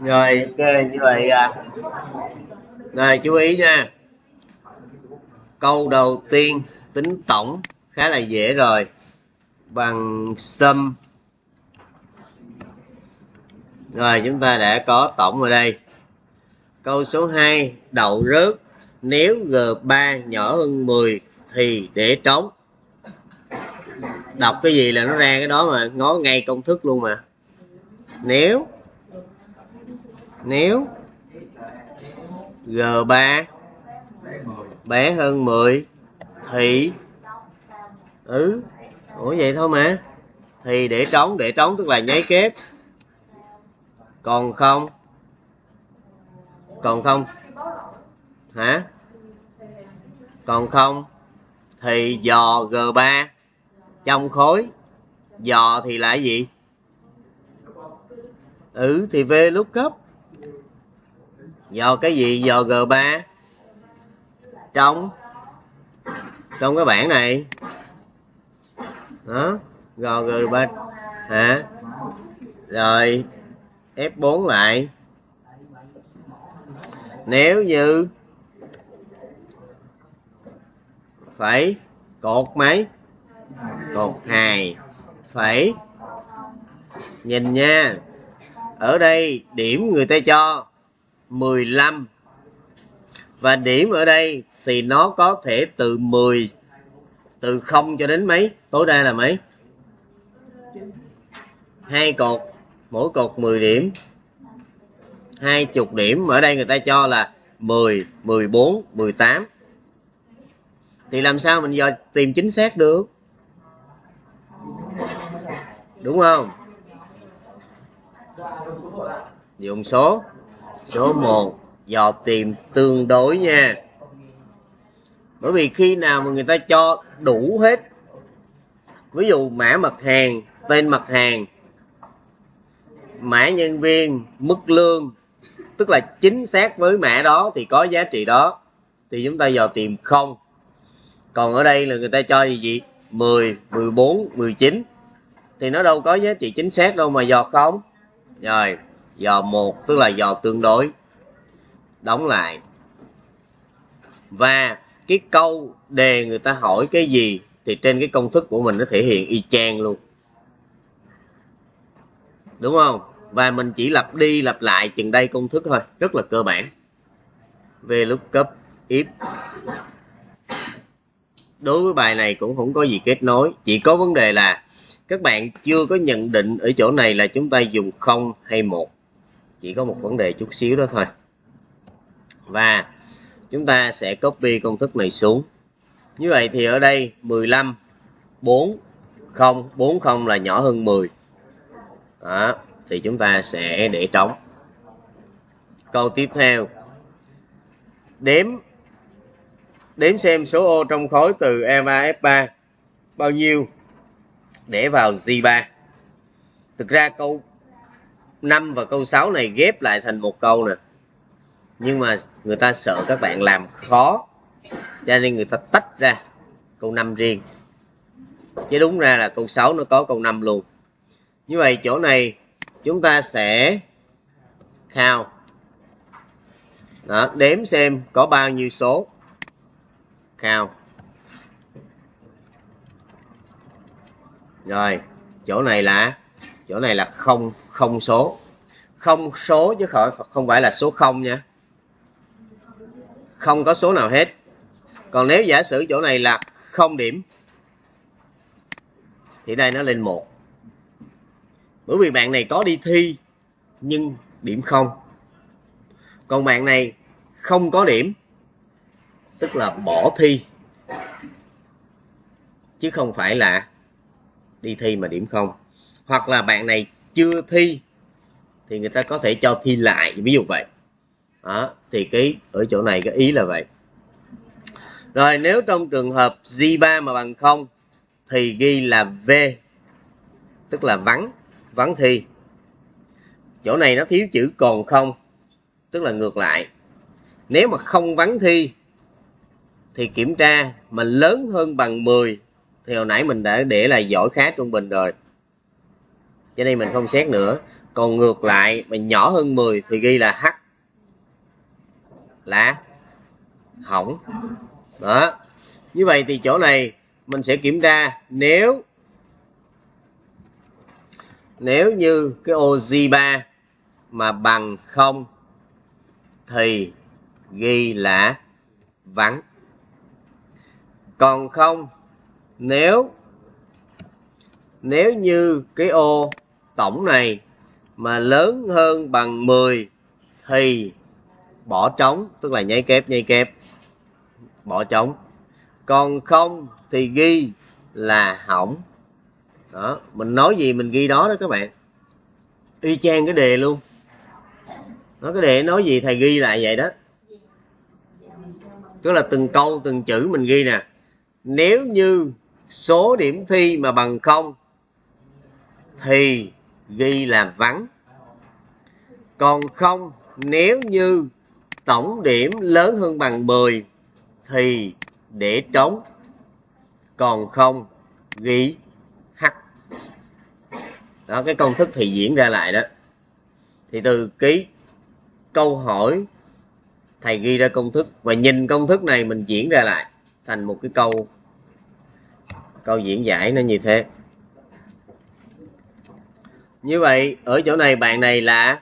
rồi, ok, như vậy à. Rồi, chú ý nha. Câu đầu tiên, tính tổng, khá là dễ rồi. Bằng sum. Rồi, chúng ta đã có tổng ở đây. Câu số 2 đậu rớt. Nếu G3 nhỏ hơn 10 thì để trống. Đọc cái gì là nó ra cái đó mà, ngó ngay công thức luôn mà nếu. Nếu. G3 bé hơn 10 thì. Ừ. Ủa vậy thôi mà. Thì để trống để trống tức là nháy kép. Còn không? Còn không? Hả? Còn không? Thì dò G3 trong khối. Dò thì là gì? Ừ thì V lúc cấp dò cái gì? Dò G3 trong. Trong cái bảng này. Đó gò G3 hả? Rồi F4 lại. Nếu như phải cột mấy? Cột 2 phải nhìn nha ở đây, điểm người ta cho 15 và điểm ở đây thì nó có thể từ 10 từ 0 cho đến mấy? Tối đa là mấy? Hai cột, mỗi cột 10 điểm. Hai chục điểm, ở đây người ta cho là 10 14 18 thì làm sao mình giờ tìm chính xác được? Đúng không? Dùng số. Số 1 dò tìm tương đối nha. Bởi vì khi nào mà người ta cho đủ hết, ví dụ mã mặt hàng, tên mặt hàng, mã nhân viên, mức lương, tức là chính xác với mã đó thì có giá trị đó, thì chúng ta dò tìm không. Còn ở đây là người ta cho gì vậy? 10 14 19 thì nó đâu có giá trị chính xác đâu mà dò không. Rồi dò một, tức là dò tương đối. Đóng lại. Và cái câu đề người ta hỏi cái gì thì trên cái công thức của mình nó thể hiện y chang luôn. Đúng không? Và mình chỉ lặp đi lặp lại chừng đây công thức thôi. Rất là cơ bản. Về lúc cấp if đối với bài này cũng không có gì kết nối. Chỉ có vấn đề là các bạn chưa có nhận định ở chỗ này là chúng ta dùng không hay một chỉ có một vấn đề chút xíu đó thôi. Và chúng ta sẽ copy công thức này xuống. Như vậy thì ở đây 15 4 0 4 0 là nhỏ hơn 10 đó, thì chúng ta sẽ để trống. Câu tiếp theo. Đếm đếm xem số ô trong khối từ E3 F3 bao nhiêu để vào G3 thực ra câu 5 và câu 6 này ghép lại thành một câu nè. Nhưng mà người ta sợ các bạn làm khó cho nên người ta tách ra câu 5 riêng. Chứ đúng ra là câu 6 nó có câu 5 luôn. Như vậy chỗ này chúng ta sẽ khao. Đó, đếm xem có bao nhiêu số. Khao. Rồi chỗ này là chỗ này là không không số. Không số chứ khỏi không phải là số không nha. Không có số nào hết. Còn nếu giả sử chỗ này là không điểm, thì đây nó lên một. Bởi vì bạn này có đi thi, nhưng điểm không. Còn bạn này không có điểm, tức là bỏ thi. Chứ không phải là đi thi mà điểm không hoặc là bạn này chưa thi, thì người ta có thể cho thi lại, ví dụ vậy. Đó, thì cái, ở chỗ này cái ý là vậy. Rồi, nếu trong trường hợp G3 mà bằng không, thì ghi là V, tức là vắng vắng thi. Chỗ này nó thiếu chữ còn không, tức là ngược lại. Nếu mà không vắng thi, thì kiểm tra mà lớn hơn bằng 10 thì hồi nãy mình đã để là giỏi khá trung bình rồi cho nên mình không xét nữa. Còn ngược lại, mình nhỏ hơn 10 thì ghi là h. Là hỏng. Đó. Như vậy thì chỗ này mình sẽ kiểm tra nếu nếu như cái ô G3 mà bằng không thì ghi là vắng. Còn không, nếu nếu như cái ô tổng này mà lớn hơn bằng 10 thì bỏ trống, tức là nháy kép nháy kép, bỏ trống. Còn không thì ghi là hỏng. Đó, mình nói gì mình ghi đó đó các bạn. Y chang cái đề luôn. Nó cái đề nói gì thầy ghi lại vậy đó. Tức là từng câu, từng chữ mình ghi nè. Nếu như số điểm thi mà bằng không thì ghi là vắng. Còn không, nếu như tổng điểm lớn hơn bằng 10 thì để trống. Còn không, ghi h. Đó, cái công thức thì diễn ra lại đó. Thì từ cái câu hỏi, thầy ghi ra công thức và nhìn công thức này mình diễn ra lại thành một cái câu câu diễn giải nó như thế như vậy, ở chỗ này bạn này là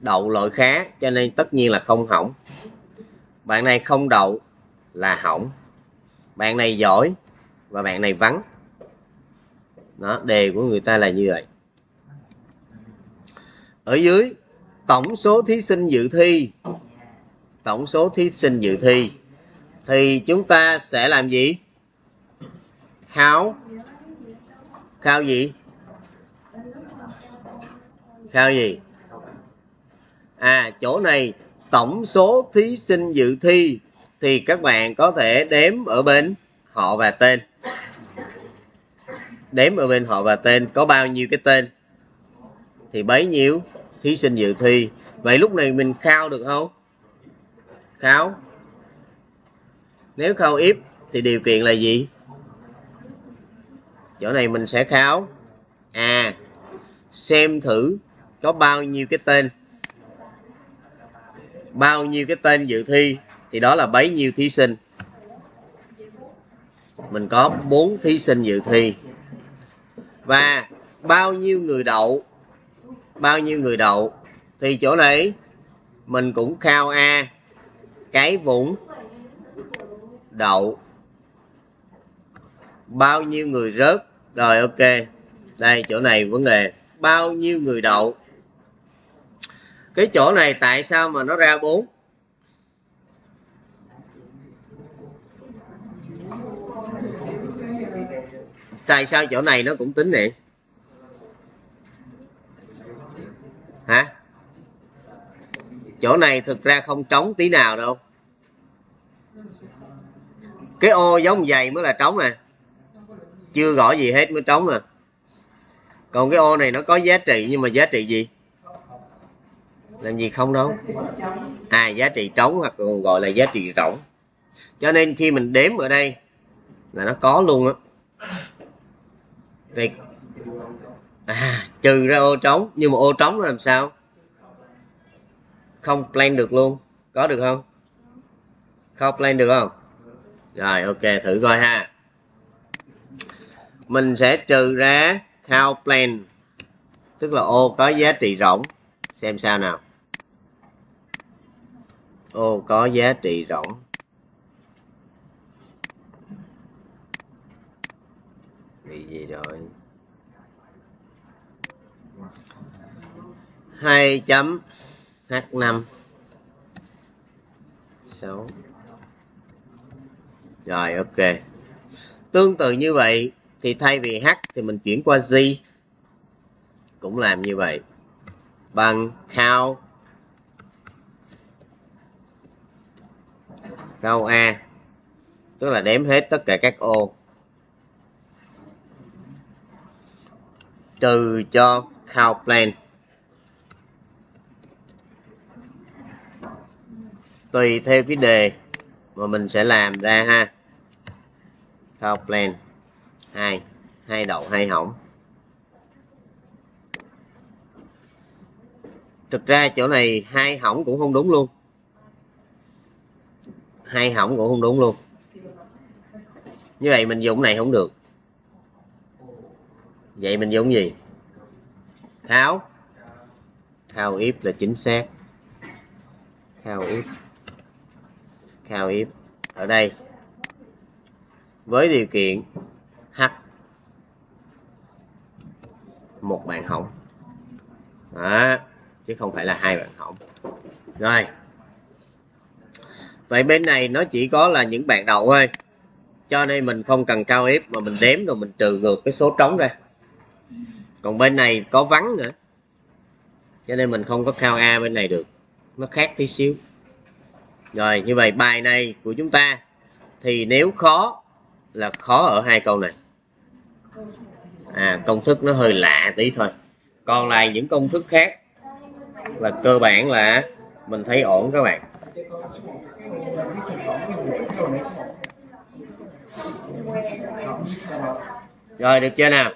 đậu loại khá, cho nên tất nhiên là không hỏng. Bạn này không đậu là hỏng. Bạn này giỏi và bạn này vắng. Đó, đề của người ta là như vậy. Ở dưới, tổng số thí sinh dự thi. Tổng số thí sinh dự thi. Thì chúng ta sẽ làm gì? Khảo. Khảo gì? Khao gì à chỗ này tổng số thí sinh dự thi thì các bạn có thể đếm ở bên họ và tên. Đếm ở bên họ và tên có bao nhiêu cái tên? Thì bấy nhiêu thí sinh dự thi. Vậy lúc này mình khao được không? Khao. Nếu khao if thì điều kiện là gì? Chỗ này mình sẽ khao. À xem thử có bao nhiêu cái tên? Bao nhiêu cái tên dự thi? Thì đó là bấy nhiêu thí sinh. Mình có 4 thí sinh dự thi. Và bao nhiêu người đậu? Bao nhiêu người đậu? Thì chỗ này mình cũng khao a, cái vũng, đậu. Bao nhiêu người rớt? Rồi, ok. Đây, chỗ này vấn đề. Bao nhiêu người đậu? Cái chỗ này tại sao mà nó ra 4 tại sao chỗ này nó cũng tính nè hả? Chỗ này thực ra không trống tí nào đâu. Cái ô giống dày mới là trống nè chưa gõ gì hết mới trống nè còn cái ô này nó có giá trị, nhưng mà giá trị gì? Làm gì không đâu. À giá trị trống hoặc còn gọi là giá trị rỗng. Cho nên khi mình đếm ở đây là nó có luôn á. Đây. À trừ ra ô trống. Nhưng mà ô trống làm sao? Không plan được luôn. Có được không? Không plan được không? Rồi, ok, thử coi ha. Mình sẽ trừ ra count plan. Tức là ô có giá trị rỗng. Xem sao nào ô, có giá trị rỗng bị gì rồi? Hai chấm h năm. Sáu. Rồi, ok. Tương tự như vậy, thì thay vì h thì mình chuyển qua Z. Cũng làm như vậy. Bằng count câu A. Tức là đếm hết tất cả các ô. Trừ cho count plan. Tùy theo cái đề mà mình sẽ làm ra ha. Count plan. Hai. Hai đậu, hai hỏng. Thực ra chỗ này hai hỏng cũng không đúng luôn hai hỏng cũng không đúng luôn. Như vậy mình dùng này không được. Vậy mình dùng gì? Tháo. Thao if là chính xác. Thao if thao if ở đây. Với điều kiện h một bạn hỏng. Đó, chứ không phải là hai bạn hỏng. Rồi vậy bên này nó chỉ có là những bạn đầu thôi. Cho nên mình không cần cao ép mà mình đếm rồi mình trừ ngược cái số trống ra. Còn bên này có vắng nữa. Cho nên mình không có cao a bên này được. Nó khác tí xíu. Rồi, như vậy bài này của chúng ta thì nếu khó là khó ở hai câu này. À công thức nó hơi lạ tí thôi. Còn lại những công thức khác là cơ bản là mình thấy ổn các bạn rồi được chưa nào?